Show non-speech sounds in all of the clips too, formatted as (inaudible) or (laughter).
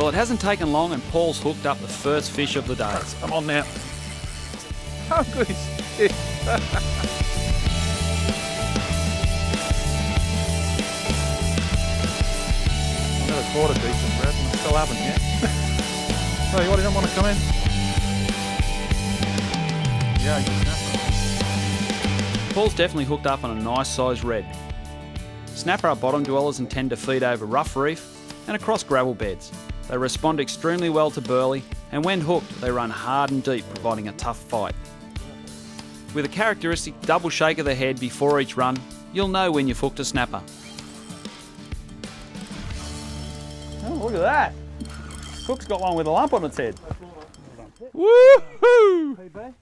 Well, it hasn't taken long and Paul's hooked up the first fish of the day. Come on now. How good is this? I never caught a decent bread and I still haven't yet. (laughs) so you what, you don't want to come in? Yeah, you can Paul's definitely hooked up on a nice sized red. Snapper are bottom dwellers and tend to feed over rough reef and across gravel beds. They respond extremely well to burley and when hooked they run hard and deep providing a tough fight. With a characteristic double shake of the head before each run, you'll know when you've hooked a snapper. Oh, look at that. Cook's got one with a lump on its head. Woohoo!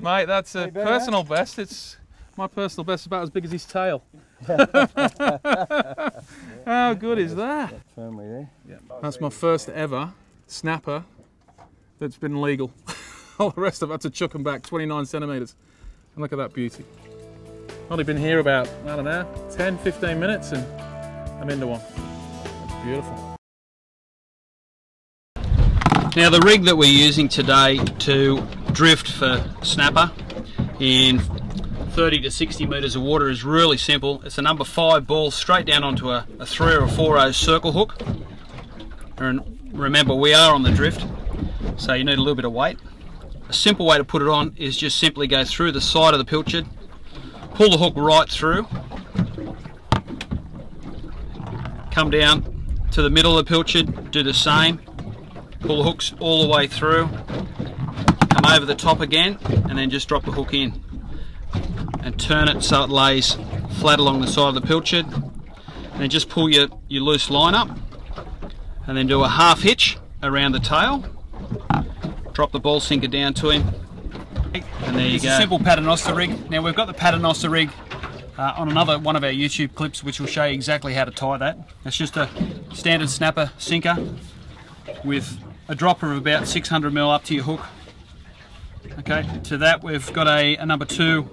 Mate, that's a personal best. It's my personal best is about as big as his tail. (laughs) (laughs) How good is that? Firmly there. That's my first ever snapper that's been legal. (laughs) All the rest of it, I had to chuck them back 29 centimetres. And look at that beauty. Only been here about, I don't know, 10, 15 minutes and I'm into one. That's beautiful. Now the rig that we're using today to drift for snapper in 30 to 60 metres of water is really simple. It's a number 5 ball straight down onto a, a 3 or a 4 0 circle hook. And remember we are on the drift so you need a little bit of weight. A simple way to put it on is just simply go through the side of the pilchard, pull the hook right through, come down to the middle of the pilchard, do the same, pull the hooks all the way through, come over the top again, and then just drop the hook in. And turn it so it lays flat along the side of the pilchard. And then just pull your, your loose line up, and then do a half hitch around the tail. Drop the ball sinker down to him. And there you It's go. a simple paternoster rig. Now we've got the paternoster rig uh, on another one of our YouTube clips which will show you exactly how to tie that. It's just a standard snapper sinker with a dropper of about 600 mil up to your hook. Okay, to that we've got a, a number two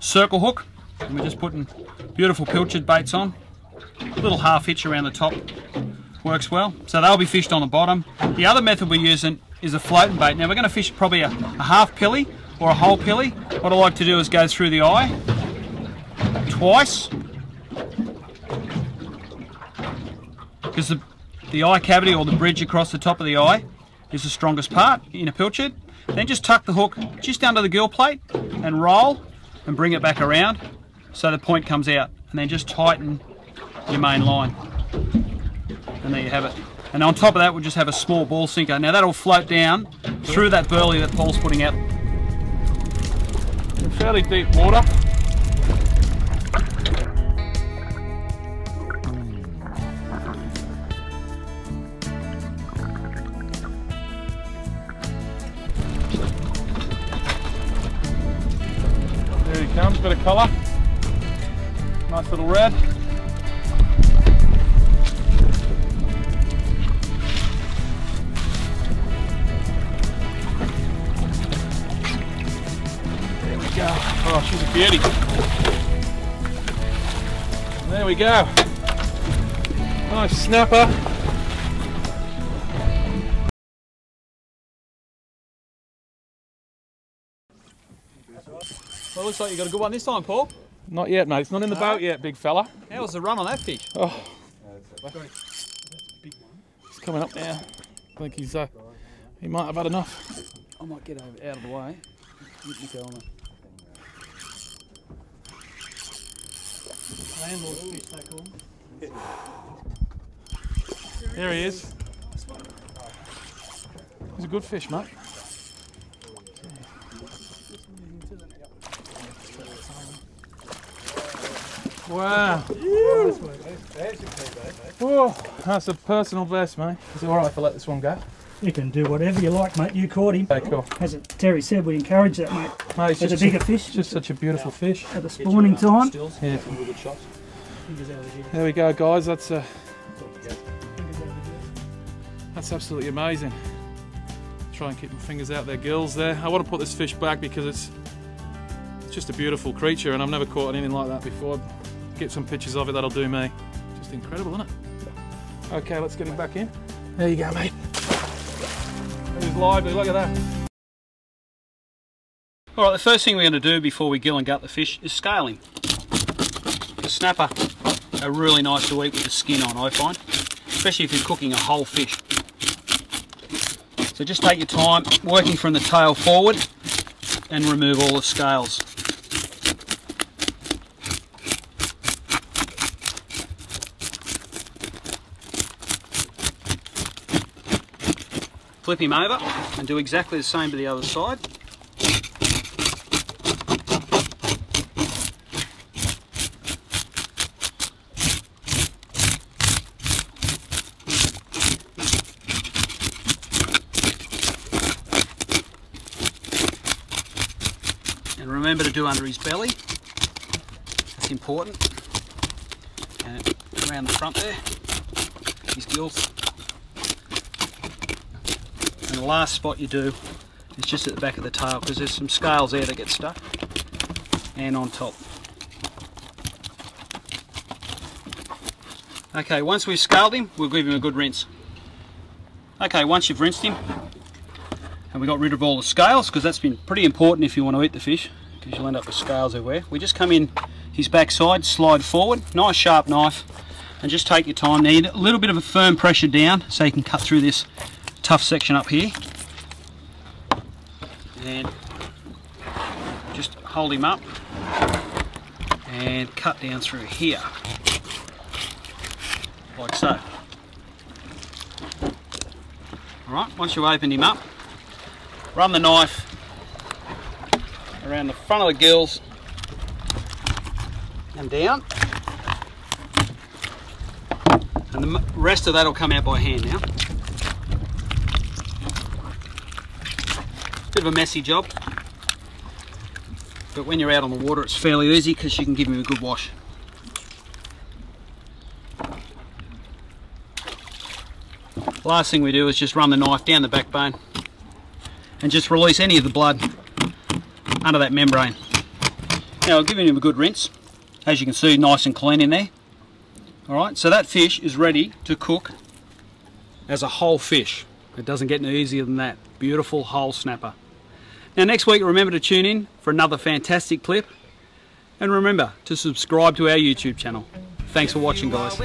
circle hook and we're just putting beautiful pilchard baits on. A little half hitch around the top works well. So they'll be fished on the bottom. The other method we're using is a floating bait. Now we're going to fish probably a, a half pilly or a whole pilly. What I like to do is go through the eye twice because the, the eye cavity or the bridge across the top of the eye is the strongest part in a pilchard. Then just tuck the hook just under the gill plate and roll and bring it back around so the point comes out and then just tighten your main line and there you have it. And on top of that, we'll just have a small ball sinker. Now that'll float down through that burley that Paul's putting out. In fairly deep water. Bit of colour. Nice little red. There we go. Oh, she's a beauty. There we go. Nice snapper. Well, looks like you got a good one this time, Paul. Not yet, mate. It's not in the boat yet, big fella. How was the run on that fish? Oh. That's a big one. He's coming up now. I think he's uh, he might have had enough. I might get over, out of the way. Let me go on There he is. He's a good fish, mate. Wow. Oh, that's a personal best, mate. Is it alright if I let this one go? You can do whatever you like, mate. You caught him. Okay, cool. As Terry said, we encourage that, mate. Mate, it's just, bigger fish, just such a beautiful fish. at the spawning time. Yeah. There we go, guys. That's uh, that's absolutely amazing. Try and keep my fingers out their gills there. I want to put this fish back because it's it's just a beautiful creature, and I've never caught anything like that before. Get some pictures of it. That'll do me. Just incredible, isn't it? Okay, let's get him back in. There you go, mate. He's lively, look at that. Alright, the first thing we're going to do before we gill and gut the fish is scale him. The snapper are really nice to eat with the skin on, I find. Especially if you're cooking a whole fish. So just take your time, working from the tail forward and remove all the scales. Flip him over and do exactly the same to the other side. And remember to do under his belly. That's important. And around the front there, his gills. The last spot you do is just at the back of the tail because there's some scales there that get stuck. And on top. Okay, once we've scaled him, we'll give him a good rinse. Okay, once you've rinsed him, and we got rid of all the scales, because that's been pretty important if you want to eat the fish, because you'll end up with scales everywhere. We just come in his backside, slide forward, nice sharp knife, and just take your time. Need a little bit of a firm pressure down so you can cut through this tough section up here. And just hold him up and cut down through here like so. Alright, once you've opened him up, run the knife around the front of the gills and down. And the rest of that will come out by hand now. Bit of a messy job, but when you're out on the water it's fairly easy because you can give him a good wash. Last thing we do is just run the knife down the backbone and just release any of the blood under that membrane. Now I've given him a good rinse. As you can see, nice and clean in there. Alright, so that fish is ready to cook as a whole fish. It doesn't get any easier than that. Beautiful whole snapper. Now next week remember to tune in for another fantastic clip and remember to subscribe to our YouTube channel. Thanks for watching guys.